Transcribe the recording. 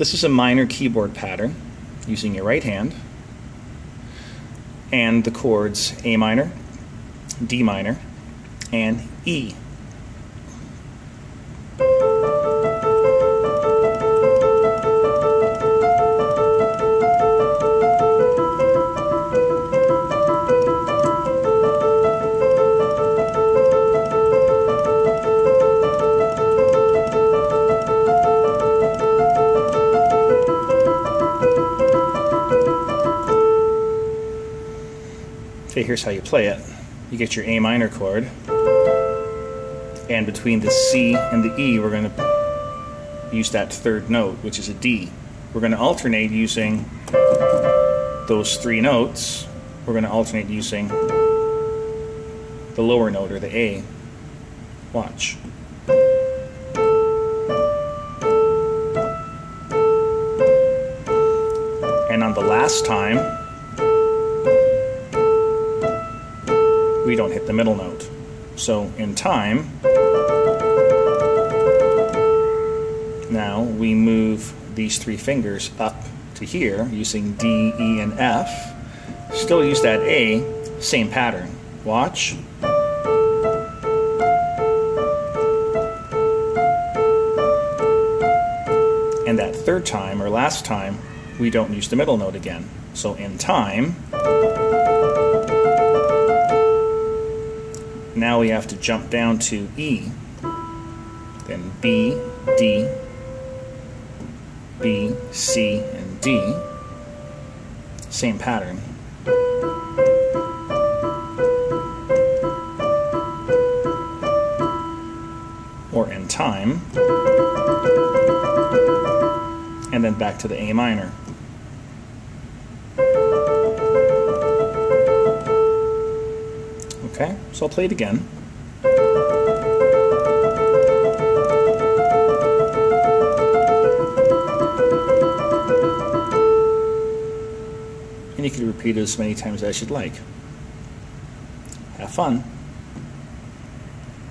This is a minor keyboard pattern using your right hand and the chords A minor, D minor, and E. Okay, here's how you play it. You get your A minor chord, and between the C and the E, we're going to use that third note, which is a D. We're going to alternate using those three notes. We're going to alternate using the lower note, or the A. Watch. And on the last time, we don't hit the middle note. So in time, now we move these three fingers up to here using D, E, and F. Still use that A, same pattern. Watch. And that third time, or last time, we don't use the middle note again. So in time, now we have to jump down to E, then B, D, B, C, and D. Same pattern. Or in time. And then back to the A minor. Okay, so I'll play it again. And you can repeat it as many times as you'd like. Have fun.